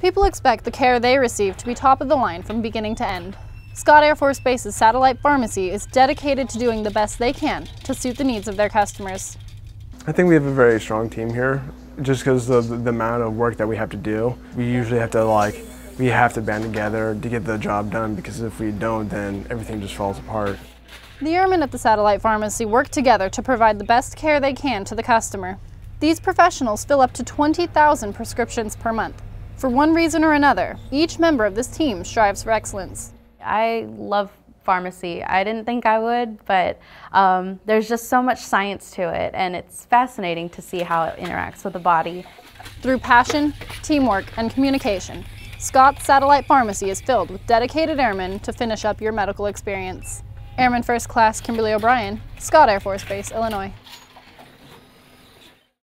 People expect the care they receive to be top of the line from beginning to end. Scott Air Force Base's satellite pharmacy is dedicated to doing the best they can to suit the needs of their customers. I think we have a very strong team here just because of the amount of work that we have to do. We usually have to like, we have to band together to get the job done because if we don't, then everything just falls apart. The airmen at the satellite pharmacy work together to provide the best care they can to the customer. These professionals fill up to 20,000 prescriptions per month. For one reason or another, each member of this team strives for excellence. I love pharmacy. I didn't think I would, but um, there's just so much science to it, and it's fascinating to see how it interacts with the body. Through passion, teamwork, and communication, Scott's Satellite Pharmacy is filled with dedicated airmen to finish up your medical experience. Airman First Class Kimberly O'Brien, Scott Air Force Base, Illinois.